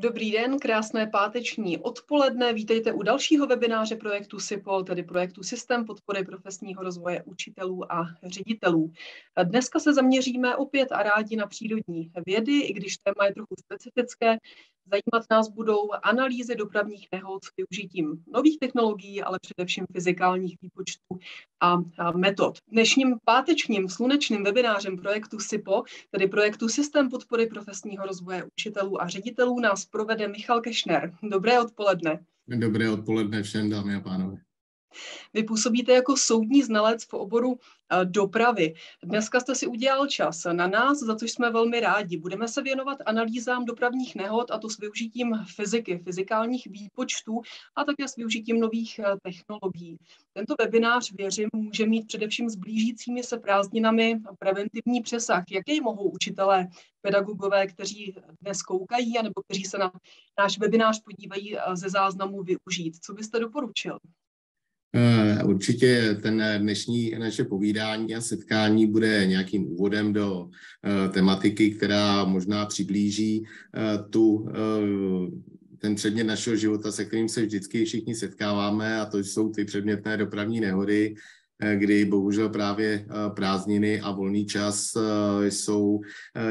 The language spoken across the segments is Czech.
Dobrý den, krásné páteční odpoledne. Vítejte u dalšího webináře projektu SIPOL, tedy projektu Systém podpory profesního rozvoje učitelů a ředitelů. Dneska se zaměříme opět a rádi na přírodní vědy, i když téma je trochu specifické. Zajímat nás budou analýzy dopravních nehod s využitím nových technologií, ale především fyzikálních výpočtů a metod. Dnešním pátečním slunečným webinářem projektu SIPO, tedy projektu Systém podpory profesního rozvoje učitelů a ředitelů, nás provede Michal Kešner. Dobré odpoledne. Dobré odpoledne všem, dámy a pánové. Vy působíte jako soudní znalec v oboru eh, dopravy. Dneska jste si udělal čas na nás, za což jsme velmi rádi. Budeme se věnovat analýzám dopravních nehod a to s využitím fyziky, fyzikálních výpočtů a také s využitím nových eh, technologií. Tento webinář, věřím, může mít především s blížícími se prázdninami preventivní přesah. Jaký mohou učitelé, pedagogové, kteří dnes koukají, anebo kteří se na náš webinář podívají eh, ze záznamu využít? Co byste doporučil? Eh, určitě ten dnešní naše povídání a setkání bude nějakým úvodem do eh, tematiky, která možná přiblíží eh, tu ten předmět našeho života, se kterým se vždycky všichni setkáváme, a to jsou ty předmětné dopravní nehody, Eh, kdy bohužel právě eh, prázdniny a volný čas eh, jsou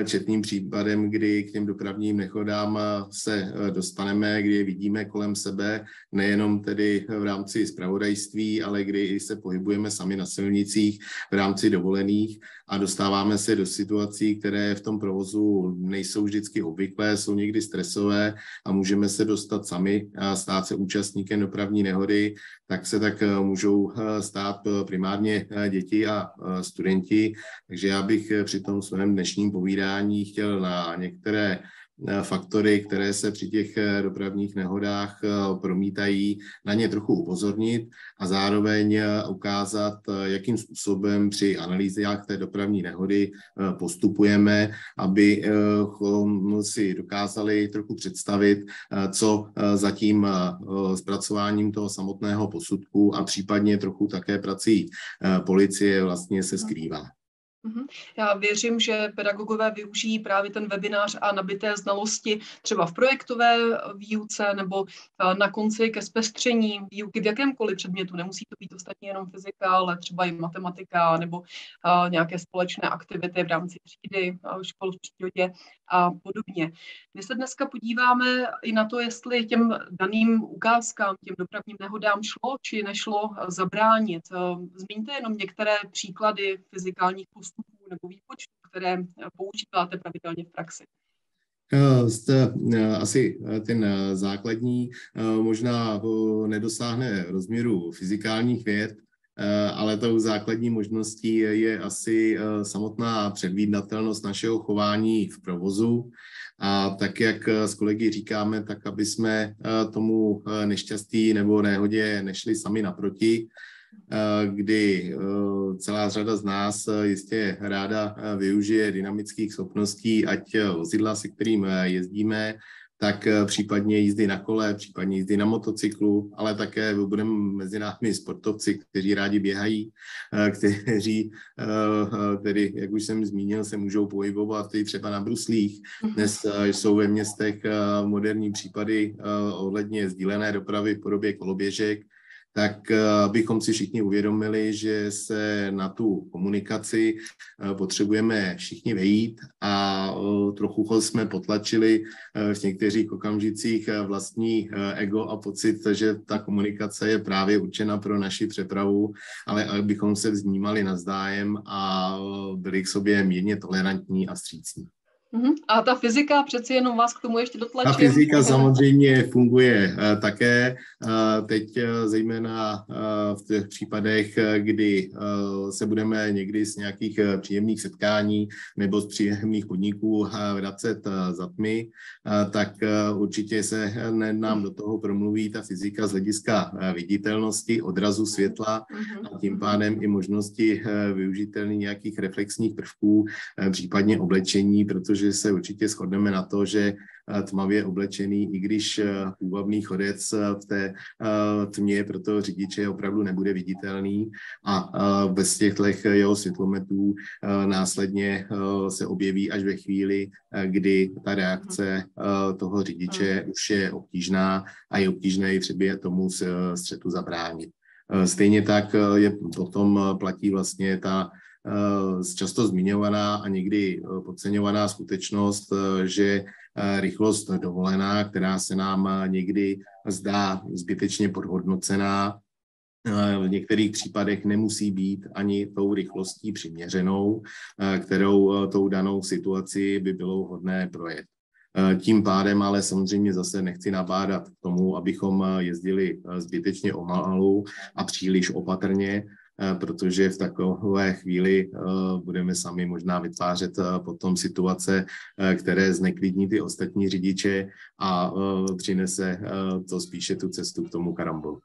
četným případem, kdy k těm dopravním nechodám se dostaneme, kdy je vidíme kolem sebe, nejenom tedy v rámci zpravodajství, ale kdy se pohybujeme sami na silnicích v rámci dovolených a dostáváme se do situací, které v tom provozu nejsou vždycky obvyklé, jsou někdy stresové a můžeme se dostat sami stát se účastníkem dopravní nehody, tak se tak eh, můžou eh, stát eh, primárně děti a studenti. Takže já bych při tom svém dnešním povídání chtěl na některé Eh, faktory, které se při těch eh, dopravních nehodách eh, promítají, na ně trochu upozornit a zároveň ukázat, jakým způsobem při analýzách té dopravní nehody postupujeme, aby si dokázali trochu představit, co za tím zpracováním toho samotného posudku a případně trochu také prací policie vlastně se skrývá. Mhm. Já věřím, že pedagogové využijí právě ten webinář a nabité znalosti třeba v projektové výuce nebo eh, na konci ke zpestření výuky v jakémkoliv předmětu. Nemusí to být ostatně jenom fyzika, ale třeba i matematika nebo eh, nějaké společné aktivity v rámci třídy, eh, škol v přírodě a podobně. My se dneska podíváme i na to, jestli těm daným ukázkám, těm dopravním nehodám šlo či nešlo zabránit. Zmíňte jenom některé příklady fyzikálních postupů nebo výpočtů, které používáte pravidelně v praxi. Jste eh, asi eh, ten eh, základní možná nedosáhne rozměru fyzikálních věd, ale tou základní možností je asi samotná předvídatelnost našeho chování v provozu. A tak, jak s kolegy říkáme, tak aby jsme tomu neštěstí nebo nehodě nešli sami naproti, Eh, kdy eh, celá řada z nás eh, jistě ráda využije dynamických schopností, ať vozidla, se kterým jezdíme, tak případně jízdy na kole, případně jízdy na motocyklu, ale také budeme mezi námi sportovci, kteří rádi běhají, kteří, tedy, jak už jsem zmínil, se můžou pohybovat i třeba na bruslích. Mhm. Dnes jsou ve městech moderní případy ohledně sdílené dopravy v podobě koloběžek, tak eh, bychom si všichni uvědomili, že se na tu komunikaci eh, potřebujeme všichni vejít a eh, trochu jsme potlačili v některých okamžicích vlastní ego a pocit, že ta komunikace je právě určena pro naši přepravu, ale abychom se vznímali navzájem a byli k sobě mírně tolerantní a střícní. Mhm. A ta fyzika přeci jenom vás k tomu ještě dotlačí. Ta fyzika samozřejmě funguje uh, také, uh, teď uh, zejména v těch případech, kdy se budeme někdy z nějakých příjemných setkání nebo z příjemných podniků vracet za tmy, tak určitě se nám do toho promluví ta fyzika z hlediska viditelnosti, odrazu světla mhm. a tím pádem i možnosti využitelných nějakých reflexních prvků, případně oblečení, protože protože se určitě shodneme na to, že tmavě oblečený, i když půvabný chodec v té tmě pro toho řidiče opravdu nebude viditelný a bez těch jeho světlometů následně se objeví až ve chvíli, kdy ta reakce toho řidiče už je obtížná a je obtížné i třeba tomu střetu zabránit. Stejně tak je potom platí vlastně ta často zmiňovaná a někdy podceňovaná skutečnost, že rychlost dovolená, která se nám někdy zdá zbytečně podhodnocená, v některých případech nemusí být ani tou rychlostí přiměřenou, kterou tou danou situaci by bylo hodné projet. Tím pádem ale samozřejmě zase nechci nabádat k tomu, abychom jezdili zbytečně omalu a příliš opatrně, Eh, protože v takové chvíli eh, budeme sami možná vytvářet eh, potom situace, které zneklidní ty ostatní řidiče a přinese to spíše tu cestu k tomu karambolu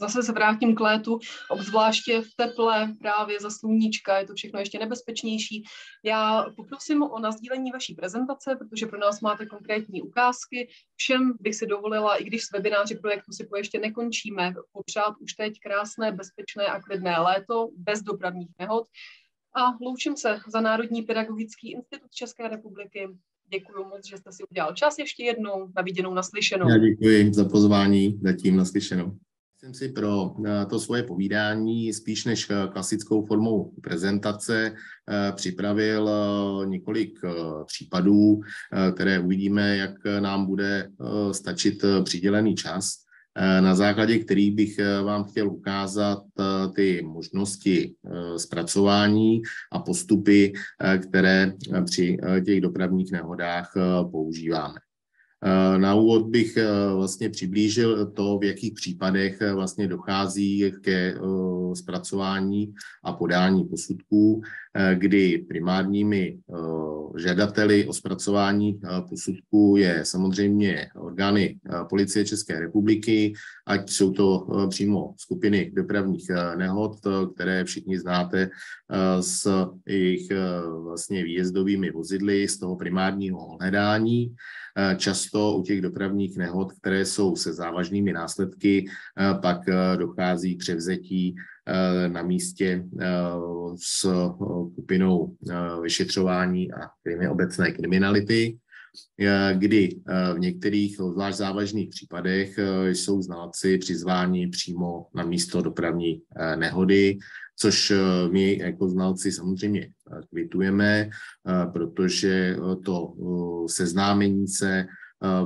zase se vrátím k létu, obzvláště v teple, právě za sluníčka, je to všechno ještě nebezpečnější. Já poprosím o nazdílení vaší prezentace, protože pro nás máte konkrétní ukázky. Všem bych si dovolila, i když s webináři projektu si ještě nekončíme, popřát už teď krásné, bezpečné a klidné léto bez dopravních nehod. A loučím se za Národní pedagogický institut České republiky. Děkuji moc, že jste si udělal čas ještě jednou. Na viděnou, naslyšenou. Já děkuji za pozvání, zatím naslyšenou jsem si pro eh, to svoje povídání spíš než eh, klasickou formou prezentace eh, připravil několik případů, které uvidíme, jak nám bude stačit přidělený čas, na základě kterých bych vám chtěl ukázat ty možnosti zpracování a postupy, které při těch dopravních nehodách používáme. Eh, na úvod bych eh, vlastně přiblížil to, v jakých případech eh, vlastně dochází ke zpracování a podání posudků, kdy primárními žadateli o zpracování posudků je samozřejmě orgány policie České republiky, ať jsou to přímo skupiny dopravních nehod, které všichni znáte s jejich vlastně výjezdovými vozidly z toho primárního hledání. Eh, často u těch dopravních nehod, které jsou se závažnými následky, eh, pak eh, dochází k převzetí na místě s skupinou vyšetřování a obecné kriminality, kdy v některých zvlášť závažných případech jsou znalci přizváni přímo na místo dopravní nehody, což eh, my jako znalci samozřejmě eh, kvitujeme, eh, protože to seznámení se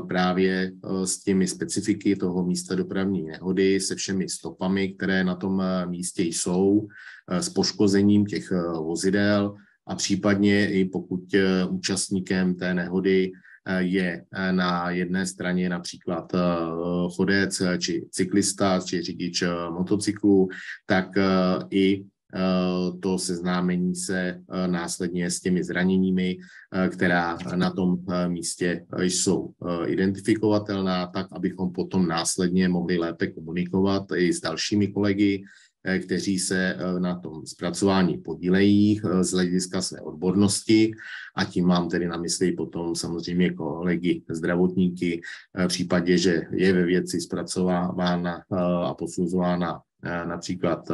právě s těmi specifiky toho místa dopravní nehody, se všemi stopami, které na tom místě jsou, s poškozením těch vozidel a případně i pokud účastníkem té nehody je na jedné straně například chodec či cyklista či řidič motocyklu, tak i to seznámení se následně s těmi zraněními, která na tom místě jsou identifikovatelná, tak abychom potom následně mohli lépe komunikovat i s dalšími kolegy, Eh, kteří se eh, na tom zpracování podílejí eh, z hlediska své odbornosti. A tím mám tedy na mysli potom samozřejmě kolegy zdravotníky v případě, že je ve věci zpracovávána a posuzována například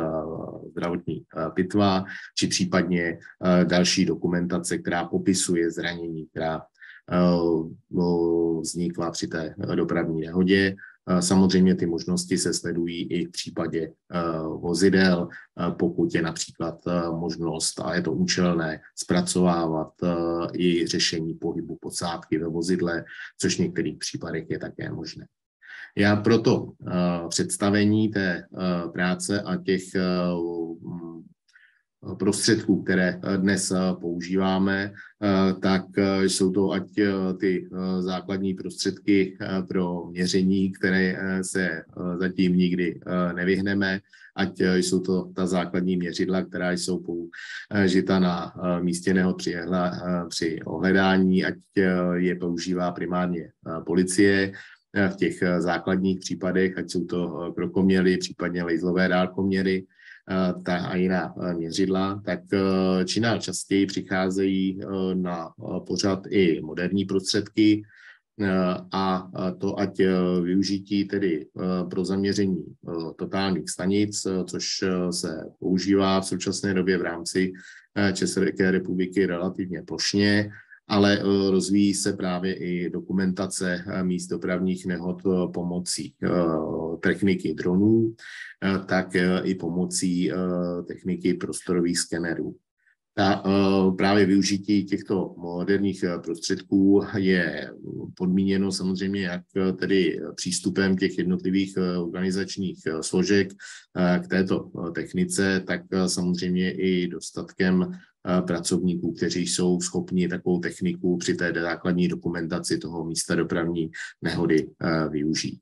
zdravotní pitva, či případně další dokumentace, která popisuje zranění, která vznikla při té dopravní nehodě Samozřejmě ty možnosti se sledují i v případě eh, vozidel, eh, pokud je například eh, možnost, a je to účelné, zpracovávat i řešení pohybu podsádky ve vozidle, což v některých případech je také možné. Já proto představení té práce a těch prostředků, které eh, dnes eh, používáme, eh, tak jsou to ať ty základní prostředky pro měření, které se zatím nikdy nevyhneme, ať jsou to ta základní měřidla, která jsou použita na místě při, při ohledání, ať je používá primárně policie, v těch základních případech, ať jsou to krokoměry, případně lejzlové dálkoměry, ta a jiná měřidla, tak čím dál častěji přicházejí na pořad i moderní prostředky, a to ať využití tedy pro zaměření totálních stanic, což se používá v současné době v rámci České republiky relativně plošně, ale rozvíjí se právě i dokumentace míst dopravních nehod pomocí techniky dronů, tak i pomocí techniky prostorových skenerů. Ta, právě využití těchto moderních prostředků je podmíněno samozřejmě jak tedy přístupem těch jednotlivých organizačních složek k této technice, tak samozřejmě i dostatkem pracovníků, kteří jsou schopni takovou techniku při té základní dokumentaci toho místa dopravní nehody využít.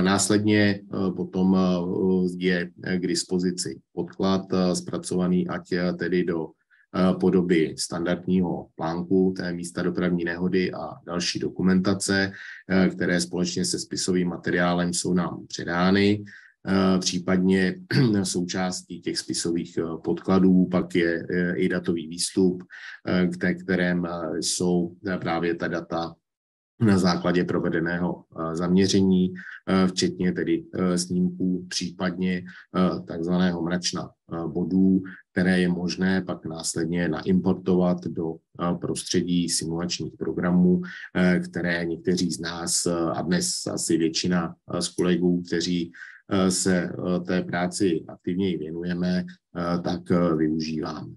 Následně potom je k dispozici podklad zpracovaný ať tedy do podoby standardního plánku té místa dopravní nehody a další dokumentace, které společně se spisovým materiálem jsou nám předány. Případně součástí těch spisových podkladů pak je i datový výstup, k kterém jsou právě ta data na základě provedeného zaměření, včetně tedy snímků, případně takzvaného mračna bodů, které je možné pak následně naimportovat do prostředí simulačních programů, které někteří z nás a dnes asi většina z kolegů, kteří se té práci aktivněji věnujeme, tak využíváme.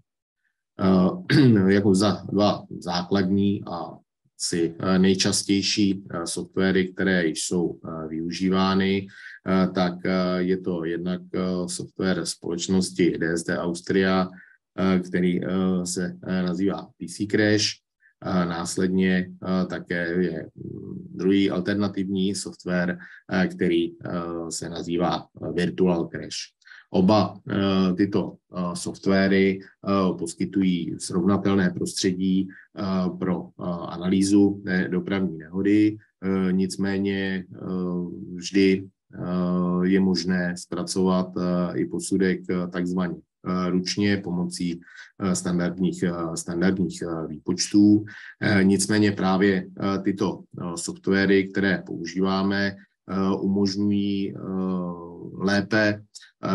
Jako za dva základní a asi nejčastější softwary, které jsou využívány, tak je to jednak software společnosti DSD Austria, který se nazývá PC Crash. Následně také je druhý alternativní software, který se nazývá Virtual Crash. Oba uh, tyto uh, softwary uh, poskytují srovnatelné prostředí pro analýzu dopravní nehody, nicméně vždy je možné zpracovat i posudek takzvaně ručně pomocí standardních, standardních výpočtů. Nicméně právě tyto softwary, které používáme, umožňují lépe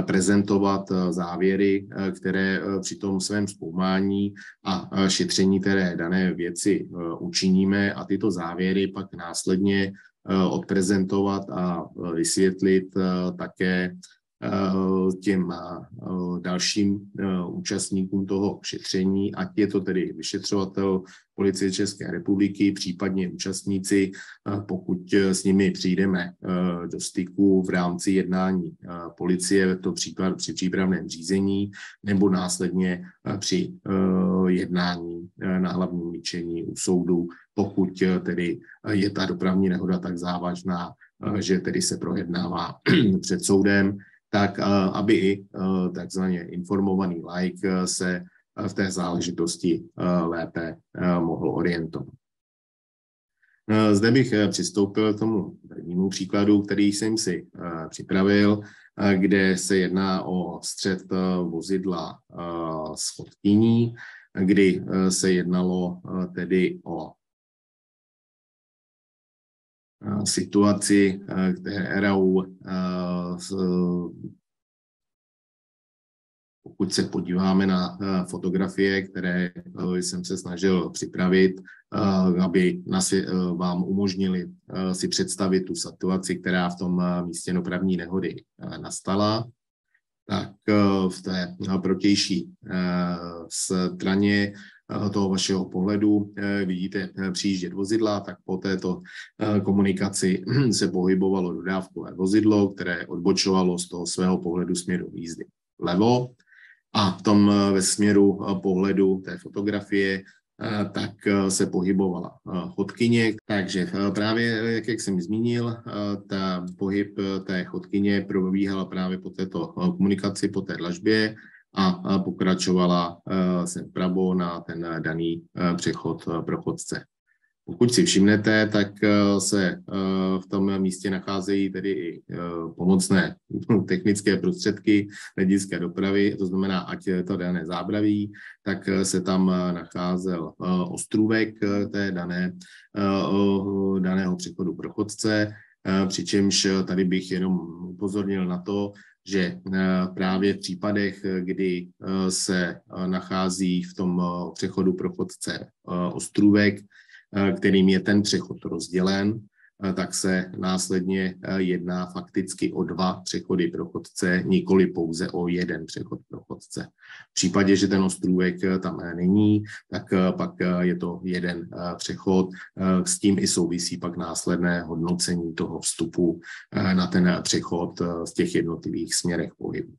prezentovat závěry, které při tom svém zkoumání a šetření které dané věci učiníme a tyto závěry pak následně odprezentovat a vysvětlit také těm dalším účastníkům toho šetření, ať je to tedy vyšetřovatel policie České republiky, případně účastníci, pokud s nimi přijdeme do styku v rámci jednání policie, to případ při přípravném řízení, nebo následně při jednání na hlavním líčení u soudu, pokud tedy je ta dopravní nehoda tak závažná, že tedy se projednává před soudem, tak aby i takzvaně informovaný like se v té záležitosti lépe mohl orientovat. Zde bych přistoupil k tomu prvnímu příkladu, který jsem si připravil, kde se jedná o střed vozidla s chodkyní, kdy se jednalo tedy o situaci, kterou pokud se podíváme na fotografie, které jsem se snažil připravit, aby vám umožnili si představit tu situaci, která v tom místě dopravní nehody nastala, tak v té protější straně toho vašeho pohledu eh, vidíte eh, přijíždět vozidla, tak po této eh, komunikaci se pohybovalo dodávkové vozidlo, které odbočovalo z toho svého pohledu směru jízdy levo a v tom ve směru pohledu té fotografie tak se pohybovala chodkyně, takže právě, jak, jak jsem zmínil, ta pohyb té chodkyně probíhala právě po této komunikaci, po té dlažbě a pokračovala se vpravo na ten daný přechod pro chodce. Pokud si všimnete, tak se v tom místě nacházejí tedy i pomocné technické prostředky hlediska dopravy, to znamená, ať to dané zábraví, tak se tam nacházel ostrůvek té dané, daného přechodu pro chodce, přičemž tady bych jenom upozornil na to, že eh, právě v případech, eh, kdy eh, se nachází v tom přechodu pro chodce ostrůvek, kterým je ten přechod rozdělen, tak se následně eh, jedná fakticky o dva přechody pro chodce, nikoli pouze o jeden přechod pro chodce. V případě, že ten ostrůvek eh, tam není, tak pak je to jeden přechod. S tím i souvisí pak následné hodnocení toho vstupu na ten přechod z těch jednotlivých směrech pohybu.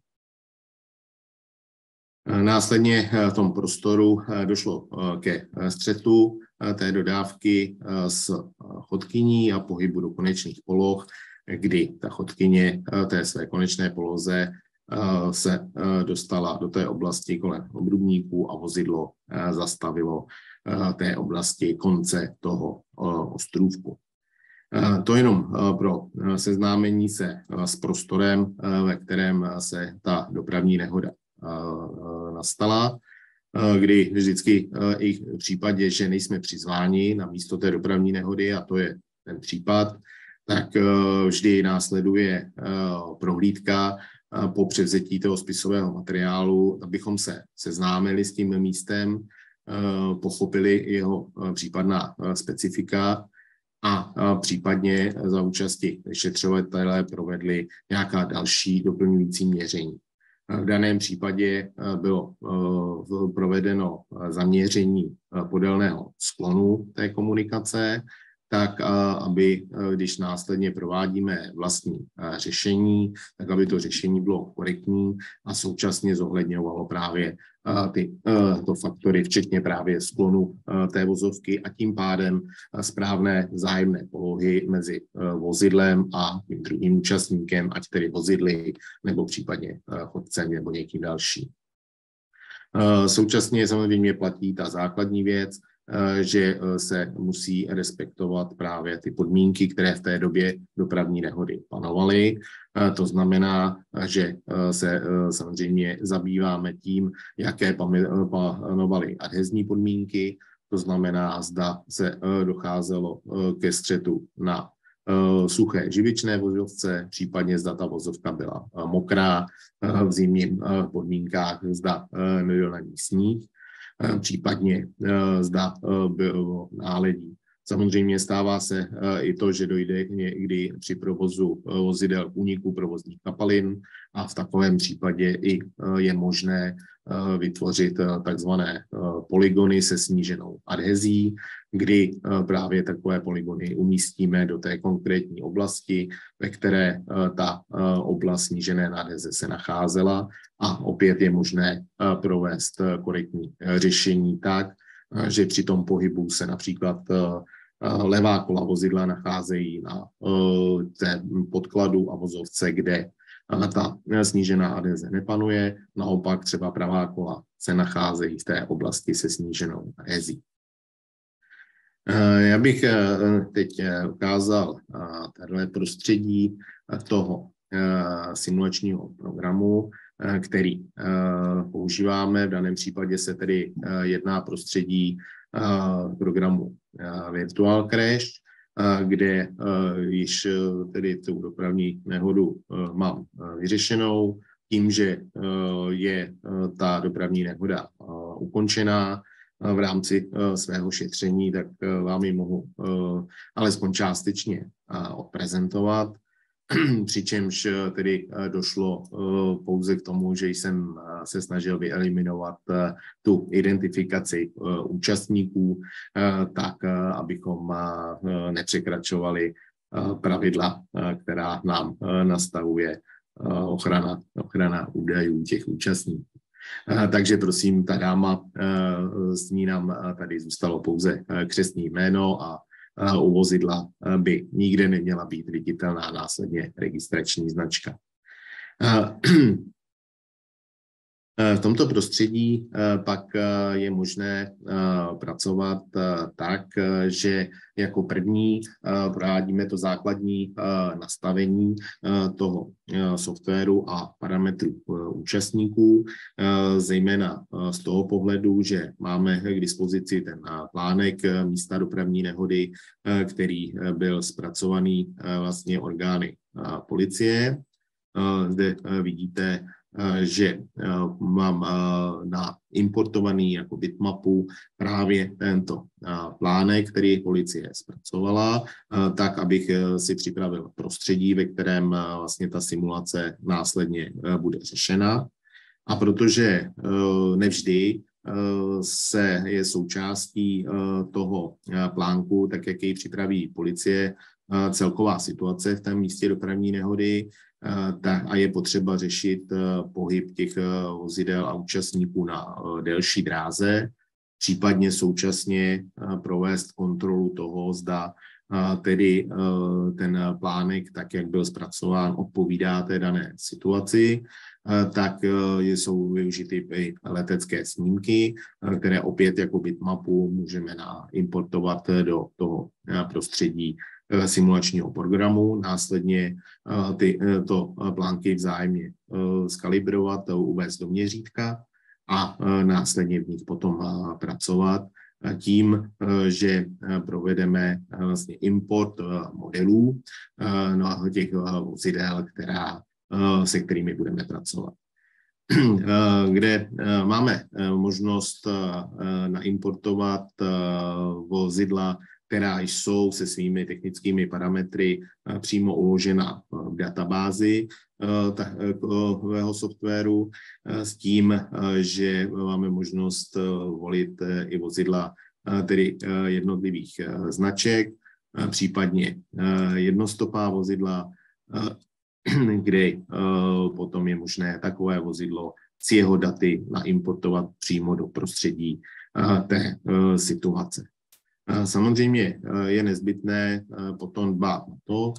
Následně v tom prostoru došlo ke střetu té dodávky s chodkyní a pohybu do konečných poloh, kdy ta chodkyně té své konečné poloze se dostala do té oblasti kolem obrubníků a vozidlo zastavilo té oblasti konce toho ostrůvku. To jenom pro seznámení se s prostorem, ve kterém se ta dopravní nehoda nastala, kdy vždycky i v případě, že nejsme přizváni na místo té dopravní nehody, a to je ten případ, tak vždy následuje prohlídka po převzetí toho spisového materiálu, abychom se seznámili s tím místem, pochopili jeho případná specifika a případně za účasti šetřovatelé provedli nějaká další doplňující měření. V daném případě eh, bylo eh, provedeno eh, zaměření podélného sklonu té komunikace, tak aby, když následně provádíme vlastní řešení, tak aby to řešení bylo korektní a současně zohledňovalo právě ty, to faktory, včetně právě sklonu té vozovky a tím pádem správné zájemné polohy mezi vozidlem a tím druhým účastníkem, ať tedy vozidly nebo případně chodcem nebo někým další. Současně samozřejmě platí ta základní věc, že eh, se musí respektovat právě ty podmínky, které v té době dopravní nehody panovaly. Eh, to znamená, že se samozřejmě zabýváme tím, jaké panovaly adhezní podmínky, to znamená, zda se docházelo ke střetu na suché živičné vozovce, případně zda ta vozovka byla mokrá v zimních podmínkách, zda nebyl na ní sníh. Eh, případně eh, zda eh, bylo náledí. Samozřejmě stává se i to, že dojde někdy při provozu vozidel k úniku provozních kapalin a v takovém případě i je možné vytvořit takzvané polygony se sníženou adhezí, kdy právě takové polygony umístíme do té konkrétní oblasti, ve které ta oblast snížené adheze se nacházela. A opět je možné provést korektní řešení tak, že při tom pohybu se například levá kola vozidla nacházejí na té podkladu a vozovce, kde ta snížená adheze nepanuje, naopak třeba pravá kola se nacházejí v té oblasti se sníženou adhezí. Já bych teď ukázal tato prostředí toho simulačního programu, který používáme. V daném případě se tedy jedná prostředí programu Virtual Crash, kde již tedy tu dopravní nehodu mám vyřešenou tím, že je ta dopravní nehoda ukončená v rámci svého šetření, tak vám ji mohu alespoň částečně odprezentovat. přičemž eh, tedy eh, došlo eh, pouze k tomu, že jsem se snažil vyeliminovat tu identifikaci účastníků, tak abychom nepřekračovali pravidla, která nám nastavuje ochrana, ochrana údajů těch účastníků. Takže prosím, ta dáma, s ní nám tady zůstalo pouze křesní jméno a u vozidla by nikde neměla být viditelná následně registrační značka. V tomto prostředí pak je možné pracovat tak, že jako první provádíme to základní nastavení toho softwaru a parametrů účastníků, zejména z toho pohledu, že máme k dispozici ten plánek místa dopravní nehody, který byl zpracovaný vlastně orgány policie. Zde vidíte Eh, že eh, mám eh, na importovaný jako bitmapu právě tento plánek, který policie zpracovala, tak abych si připravil prostředí, ve kterém vlastně ta simulace následně bude řešena. A protože nevždy se je součástí toho plánku, tak jak jej připraví policie, celková situace v tom místě dopravní nehody, a je potřeba řešit eh, pohyb těch eh, vozidel a účastníků na eh, delší dráze, případně současně provést kontrolu toho, zda tedy ten plánek, tak jak byl zpracován, odpovídá té dané situaci, tak jsou využity i letecké snímky, které opět jako bitmapu můžeme importovat do toho prostředí Eh, simulačního programu, následně eh, ty, eh, to plánky vzájemně skalibrovat, uvést do měřítka a následně v nich potom pracovat tím, že provedeme vlastně import modelů no, těch vozidel, která, se kterými budeme pracovat. Kde máme možnost naimportovat vozidla která jsou se svými technickými parametry eh, přímo uložena v databázi eh, takového softwaru s tím, že máme možnost volit i vozidla tedy jednotlivých značek, případně jednostopá vozidla, kde potom je možné takové vozidlo s jeho daty naimportovat přímo do prostředí té situace. Samozřejmě eh, je nezbytné eh, potom dbát na to,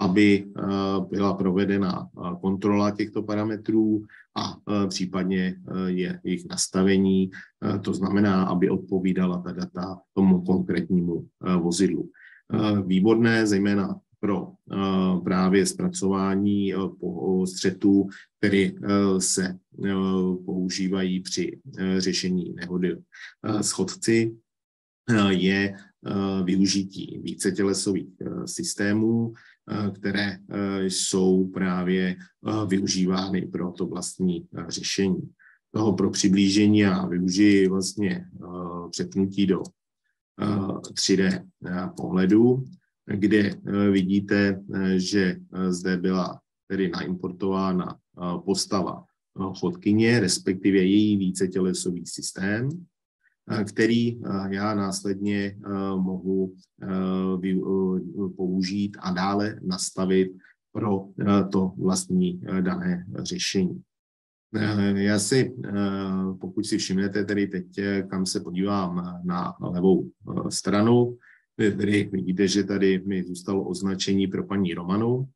aby eh, byla provedena kontrola těchto parametrů a případně je jejich nastavení, to znamená, aby odpovídala ta data tomu konkrétnímu vozidlu. Výborné, zejména pro právě zpracování střetů, které se používají při řešení nehody schodci, je eh, využití vícetělesových eh, systémů, eh, které jsou právě využívány pro to vlastní řešení. Toho pro přiblížení a využiji vlastně přepnutí do 3D pohledu, kde vidíte, že zde byla tedy naimportována postava chodkyně, respektive její vícetělesový systém, který já následně mohu použít a dále nastavit pro to vlastní dané řešení. Já si, pokud si všimnete tedy teď, kam se podívám na levou stranu, tedy vidíte, že tady mi zůstalo označení pro paní Romanu,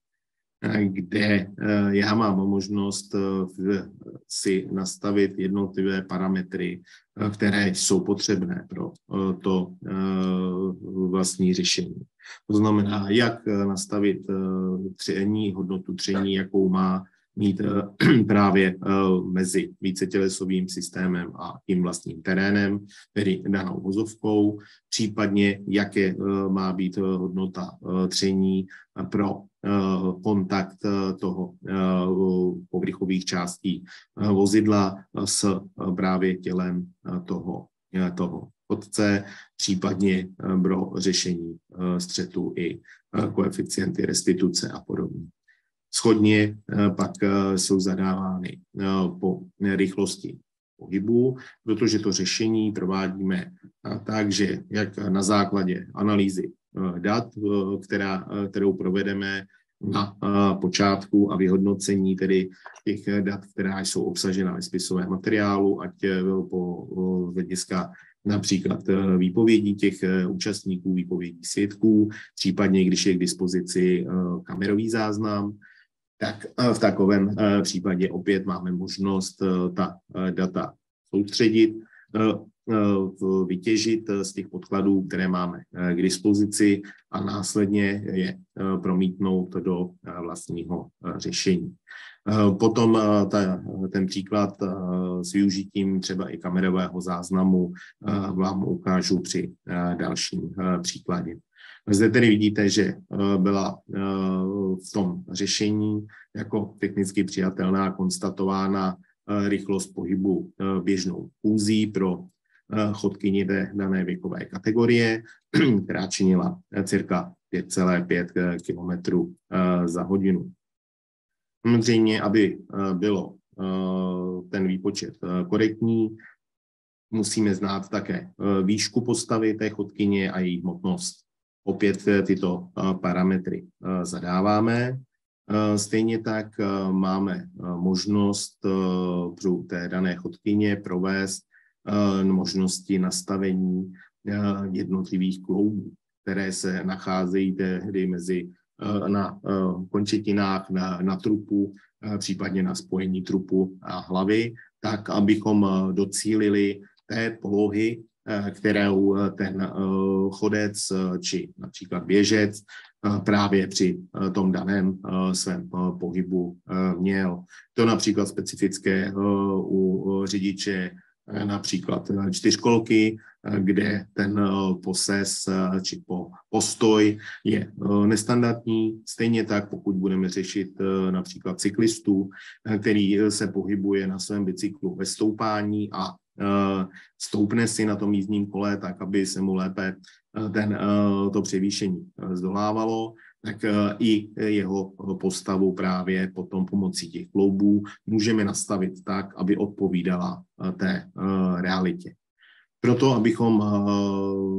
kde eh, já mám možnost eh, si nastavit jednotlivé parametry, eh, které jsou potřebné pro to vlastní řešení. To znamená, jak nastavit tření, hodnotu tření, jakou má mít právě mezi vícetělesovým systémem a tím vlastním terénem, tedy danou vozovkou, případně jaké má být hodnota tření pro kontakt eh, toho eh, povrchových částí vozidla s právě tělem toho, toho chodce, případně pro řešení střetu i koeficienty restituce a podobně. Schodně pak jsou zadávány po rychlosti pohybu, protože to řešení provádíme tak, že jak na základě analýzy Eh, dat, eh, která, eh, kterou provedeme na počátku a vyhodnocení tedy těch dat, která jsou obsažena ve spisovém materiálu, ať po hlediska například výpovědí těch účastníků, výpovědí svědků, případně když je k dispozici kamerový záznam, tak v takovém případě opět máme možnost ta data soustředit, vytěžit z těch podkladů, které máme k dispozici a následně je promítnout do vlastního řešení. Potom ta, ten příklad s využitím třeba i kamerového záznamu vám ukážu při dalším příkladě. Zde tedy vidíte, že byla v tom řešení jako technicky přijatelná konstatována rychlost pohybu běžnou úzí pro chodkyni té dané věkové kategorie, která činila cirka 5,5 km za hodinu. Samozřejmě, aby bylo ten výpočet korektní, musíme znát také výšku postavy té chodkyně a její hmotnost. Opět tyto parametry zadáváme. Stejně tak máme možnost pro té dané chodkyně provést možnosti nastavení jednotlivých kloubů, které se nacházejí tehdy mezi na končetinách, na, na trupu, případně na spojení trupu a hlavy, tak abychom docílili té polohy, kterou ten chodec či například běžec právě při tom daném svém pohybu měl. To například specifické u řidiče například čtyřkolky, kde ten poses či postoj je nestandardní. Stejně tak, pokud budeme řešit například cyklistů, který se pohybuje na svém bicyklu ve stoupání a stoupne si na tom jízdním kole tak, aby se mu lépe ten, to převýšení zdolávalo, tak i jeho postavu právě potom pomocí těch kloubů můžeme nastavit tak, aby odpovídala té realitě. Proto, abychom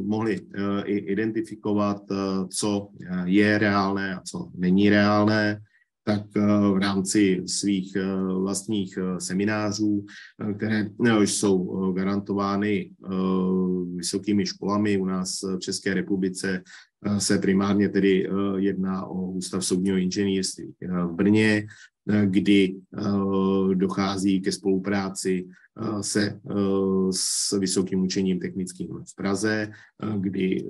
mohli i identifikovat, co je reálné a co není reálné, tak v rámci svých vlastních seminářů, které jsou garantovány vysokými školami u nás v České republice, se primárně tedy jedná o Ústav soudního inženýrství. V Brně, kdy dochází ke spolupráci se s Vysokým učením technickým v Praze, kdy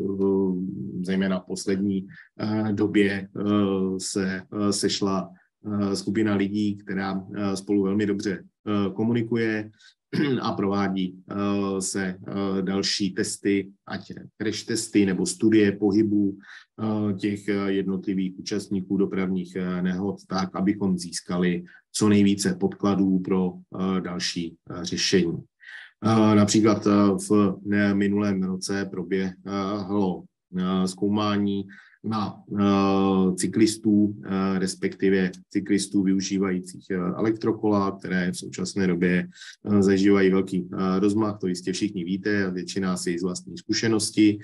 zejména v poslední době se sešla skupina lidí, která spolu velmi dobře komunikuje a provádí se další testy, ať crash testy nebo studie pohybů těch jednotlivých účastníků dopravních nehod, tak, abychom získali co nejvíce podkladů pro další řešení. Například v minulém roce proběhlo zkoumání na uh, cyklistů, uh, respektive cyklistů využívajících uh, elektrokola, které v současné době zažívají velký rozmach, to jistě všichni víte a většina si z vlastní zkušenosti.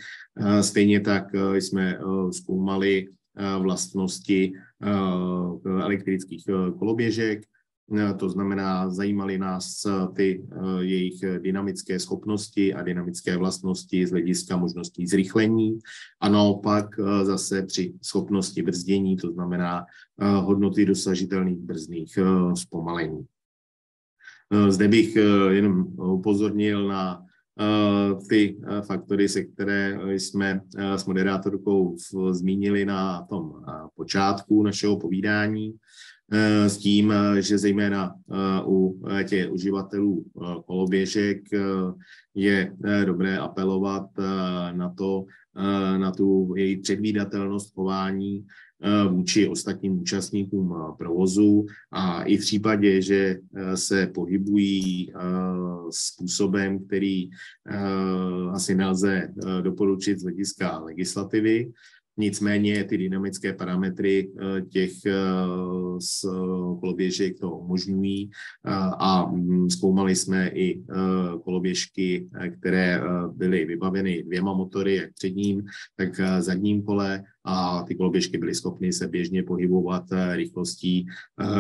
Stejně tak jsme zkoumali vlastnosti elektrických koloběžek, Eh, to znamená, zajímaly nás eh, ty eh, jejich dynamické schopnosti a dynamické vlastnosti z hlediska možností zrychlení a naopak zase při schopnosti brzdění, to znamená hodnoty dosažitelných brzdných zpomalení. Zde bych jenom upozornil na ty faktory, se které jsme s moderátorkou zmínili na tom počátku našeho povídání. Eh, s tím, eh, že zejména eh, u těch uživatelů koloběžek je dobré apelovat na to, na tu její předvídatelnost chování vůči ostatním účastníkům provozu. A i v případě, že se pohybují způsobem, který asi nelze doporučit z hlediska legislativy, Nicméně ty dynamické parametry eh, těch eh, koloběžek to umožňují a mm, zkoumali jsme i eh, koloběžky, které byly vybaveny dvěma motory, jak předním, tak zadním kole a ty koloběžky byly schopny se běžně pohybovat rychlostí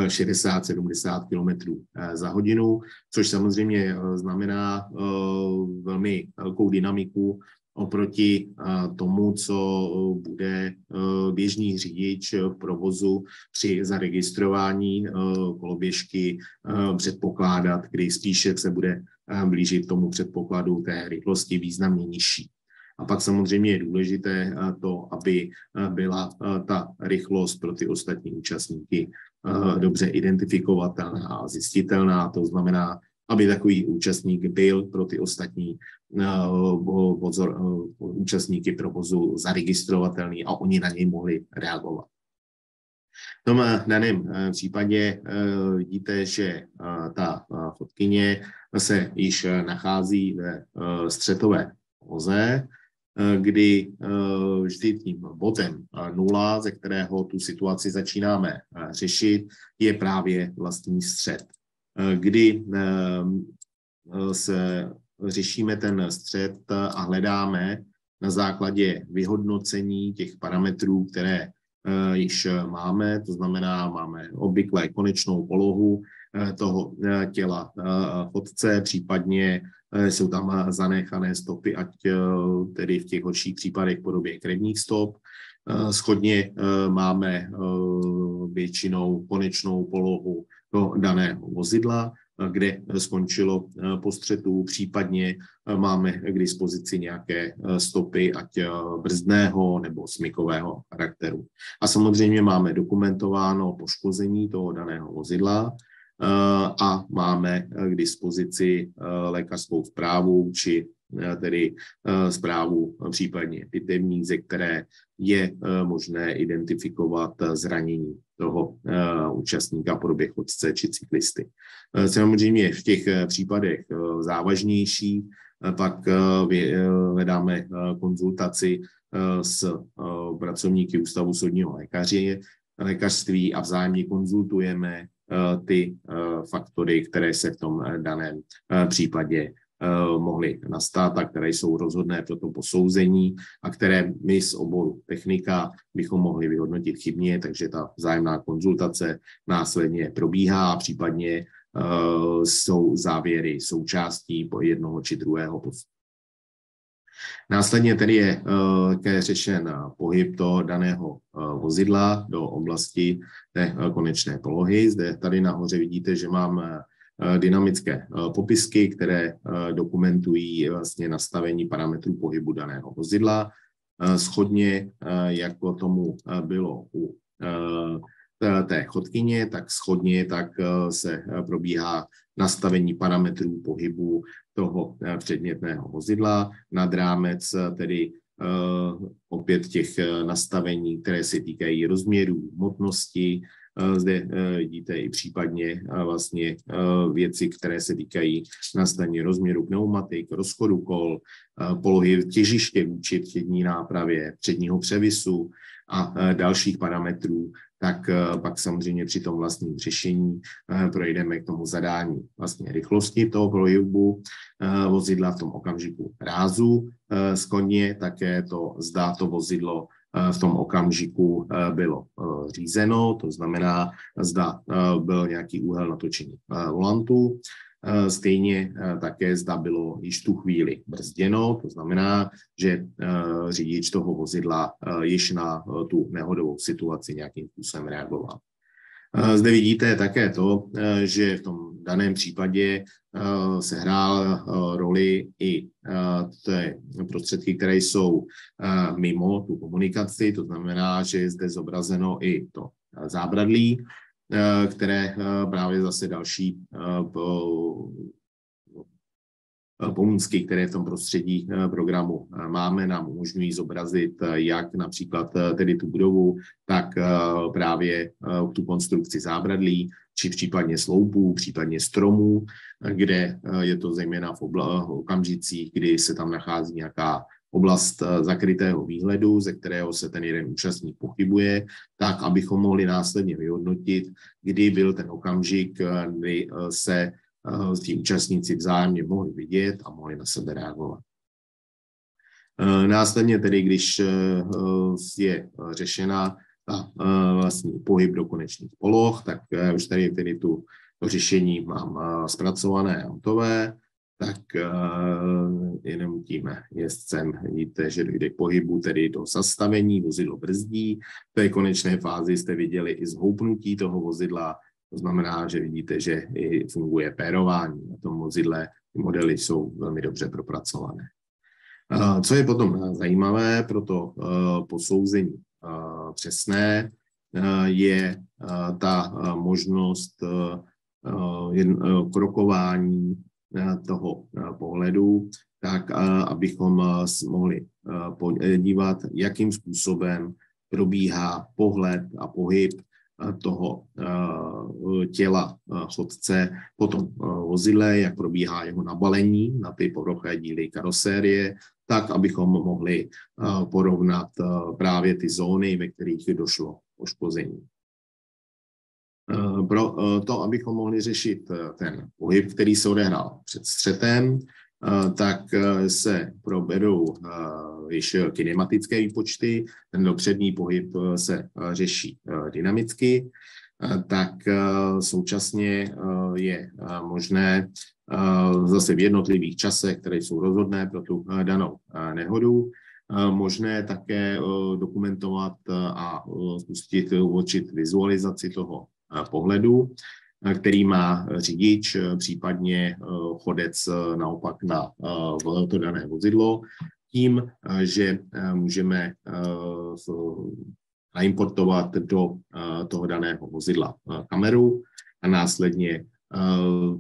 60-70 km za hodinu, což samozřejmě znamená velmi velkou dynamiku oproti tomu, co bude běžný řidič v provozu při zaregistrování koloběžky předpokládat, kdy spíše se bude blížit tomu předpokladu té rychlosti významně nižší. A pak samozřejmě je důležité to, aby byla ta rychlost pro ty ostatní účastníky dobře identifikovatelná a zjistitelná. To znamená, aby takový účastník byl pro ty ostatní pozor, účastníky provozu zaregistrovatelný a oni na něj mohli reagovat. V tom daném případě vidíte, že ta fotkyně se již nachází ve střetové voze, kdy vždy tím bodem nula, ze kterého tu situaci začínáme řešit, je právě vlastní střed, kdy se řešíme ten střed a hledáme na základě vyhodnocení těch parametrů, které již máme, to znamená, máme obvykle konečnou polohu toho těla fotce, případně jsou tam zanechané stopy, ať tedy v těch horších případech podobě krevních stop. Schodně máme většinou konečnou polohu do daného vozidla, kde skončilo po střetu, případně máme k dispozici nějaké stopy, ať brzdného nebo smykového charakteru. A samozřejmě máme dokumentováno poškození toho daného vozidla, a máme k dispozici lékařskou zprávu či tedy zprávu případně pitevní, ze které je možné identifikovat zranění toho účastníka podobě chodce či cyklisty. Samozřejmě v těch případech závažnějších pak vedáme konzultaci s pracovníky Ústavu soudního lékaře, lékařství a vzájemně konzultujeme ty faktory, které se v tom daném případě mohly nastat a které jsou rozhodné pro to posouzení a které my z oboru technika bychom mohli vyhodnotit chybně, takže ta vzájemná konzultace následně probíhá a případně jsou závěry součástí jednoho či druhého postupu. Následně tedy je také řešen pohyb toho daného vozidla do oblasti té konečné polohy. Zde tady nahoře vidíte, že mám dynamické popisky, které dokumentují vlastně nastavení parametrů pohybu daného vozidla. Schodně, jako tomu bylo u té chodkyně, tak schodně tak se probíhá nastavení parametrů pohybu toho předmětného vozidla. Nad rámec tedy opět těch nastavení, které se týkají rozměrů, hmotnosti, zde vidíte i případně vlastně věci, které se týkají nastavení rozměru pneumatik, rozchodu kol, polohy těžiště vůči přední nápravě, předního převisu a dalších parametrů, tak pak samozřejmě při tom vlastním řešení projdeme k tomu zadání vlastně rychlosti toho projevu vozidla v tom okamžiku rázu z koně, také to zdá to vozidlo v tom okamžiku bylo řízeno, to znamená, zda byl nějaký úhel natočení volantu, Stejně také zda bylo již tu chvíli brzděno, to znamená, že řidič toho vozidla již na tu nehodovou situaci nějakým způsobem reagoval. Zde vidíte také to, že v tom daném případě se hrál roli i ty prostředky, které jsou mimo tu komunikaci, to znamená, že je zde zobrazeno i to zábradlí, které právě zase další pomůcky, které v tom prostředí programu máme, nám umožňují zobrazit jak například tedy tu budovu, tak právě tu konstrukci zábradlí, či případně sloupů, případně stromů, kde je to zejména v okamžicích, kdy se tam nachází nějaká oblast zakrytého výhledu, ze kterého se ten jeden účastník pochybuje, tak abychom mohli následně vyhodnotit, kdy byl ten okamžik, kdy se ti účastníci vzájemně mohli vidět a mohli na sebe reagovat. Následně tedy, když je řešena ta vlastní pohyb do konečných poloh, tak už tady tedy tu to řešení mám zpracované a hotové. tak jenom tím jezdcem vidíte, že dojde k pohybu, tedy do zastavení, vozidlo brzdí. V té konečné fázi jste viděli i zhoupnutí toho vozidla, to znamená, že vidíte, že i funguje pérování na tom vozidle. Ty modely jsou velmi dobře propracované. Co je potom zajímavé pro to posouzení přesné, je ta možnost krokování toho pohledu, tak abychom mohli podívat, jakým způsobem probíhá pohled a pohyb toho těla chodce po tom vozidle, jak probíhá jeho nabalení na ty povrché díly karosérie, tak, abychom mohli porovnat právě ty zóny, ve kterých došlo poškození. Pro to, abychom mohli řešit ten pohyb, který se odehrál před střetem, tak se proberou již kinematické výpočty, ten dopřední pohyb se řeší dynamicky, tak současně je možné zase v jednotlivých časech, které jsou rozhodné pro tu danou nehodu, možné také dokumentovat a spustit, uvočit vizualizaci toho pohledu, který má řidič, případně chodec naopak na to dané vozidlo, tím, že můžeme naimportovat do toho daného vozidla kameru a následně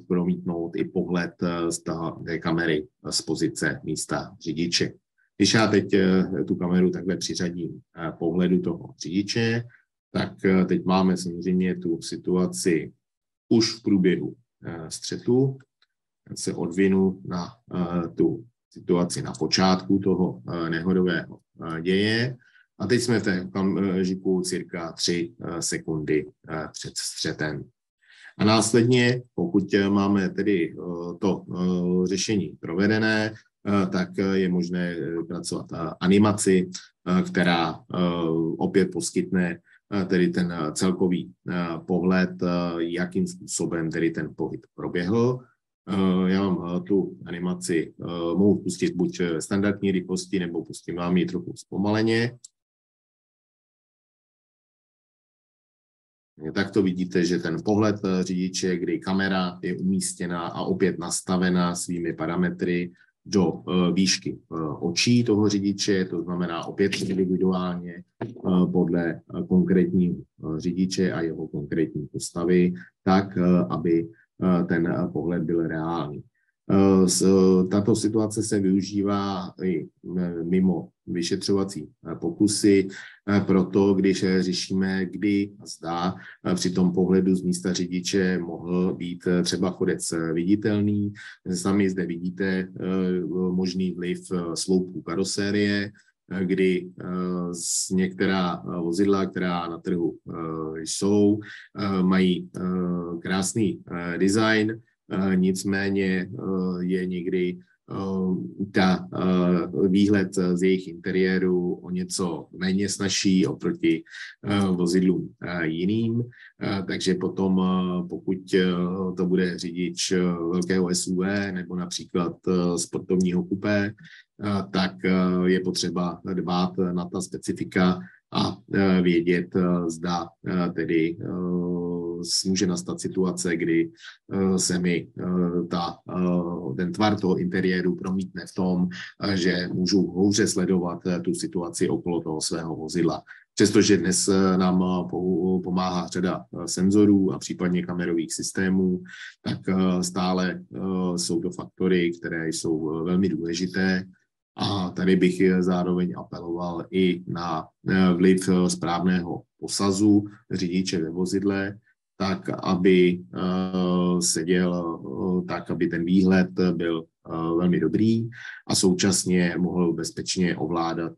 promítnout i pohled z té kamery z pozice místa řidiče. Když já teď tu kameru takhle přiřadím pohledu toho řidiče, tak teď máme samozřejmě tu situaci už v průběhu střetu. Se odvinu na tu situaci na počátku toho nehodového děje. A teď jsme v té okamžiku cirka 3 sekundy před střetem. A následně, pokud máme tedy to řešení provedené, tak je možné pracovat animaci, která opět poskytne tedy ten celkový pohled, jakým způsobem tedy ten pohyb proběhl. Já vám tu animaci mohu pustit buď standardní rychlosti, nebo pustím vám ji trochu zpomaleně. Tak to vidíte, že ten pohled řidiče, kdy kamera je umístěna a opět nastavená svými parametry do výšky očí toho řidiče, to znamená opět individuálně podle konkrétního řidiče a jeho konkrétní postavy, tak aby ten pohled byl reálný. Tato situace se využívá i mimo vyšetřovací pokusy, proto když řešíme, kdy zda při tom pohledu z místa řidiče mohl být třeba chodec viditelný. Sami zde vidíte možný vliv sloupů karosérie, kdy z některá vozidla, která na trhu jsou, mají krásný design, nicméně je někdy ta výhled z jejich interiéru o něco méně snažší oproti vozidlům jiným. Takže potom, pokud to bude řidič velkého SUV nebo například sportovního kupé, tak je potřeba dbát na ta specifika a vědět, zda tedy může nastat situace, kdy se mi ta, ten tvar toho interiéru promítne v tom, že můžu houře sledovat tu situaci okolo toho svého vozidla. Přestože dnes nám pomáhá řada senzorů a případně kamerových systémů, tak stále jsou to faktory, které jsou velmi důležité a tady bych zároveň apeloval i na eh, vliv eh, správného posazu řidiče ve vozidle, tak aby eh, seděl, tak aby ten výhled byl velmi dobrý a současně mohl bezpečně ovládat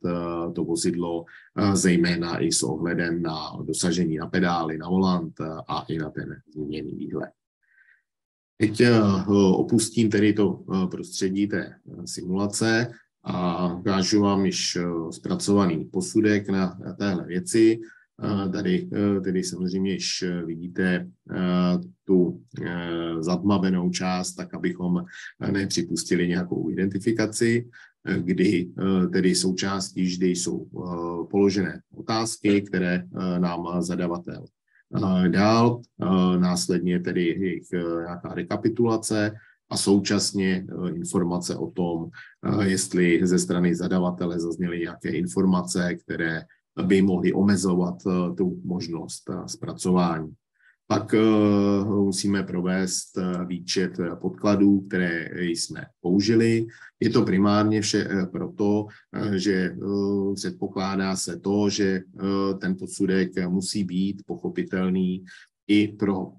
to vozidlo, zejména i s ohledem na dosažení na pedály, na volant a i na ten zmíněný výhled. Teď opustím tedy to prostředí té simulace a ukážu vám již eh, zpracovaný posudek na téhle věci. Tady, tady samozřejmě, když vidíte tu zatmavenou část, tak abychom nepřipustili nějakou identifikaci, kdy tedy součástí vždy jsou položené otázky, které nám zadavatel dál, následně tedy jejich nějaká rekapitulace a současně informace o tom, jestli ze strany zadavatele zazněly nějaké informace, které by mohly omezovat eh, tu možnost eh, zpracování. Pak eh, musíme provést výčet podkladů, které jsme použili. Je to primárně vše proto, že předpokládá se to, že ten posudek musí být pochopitelný i pro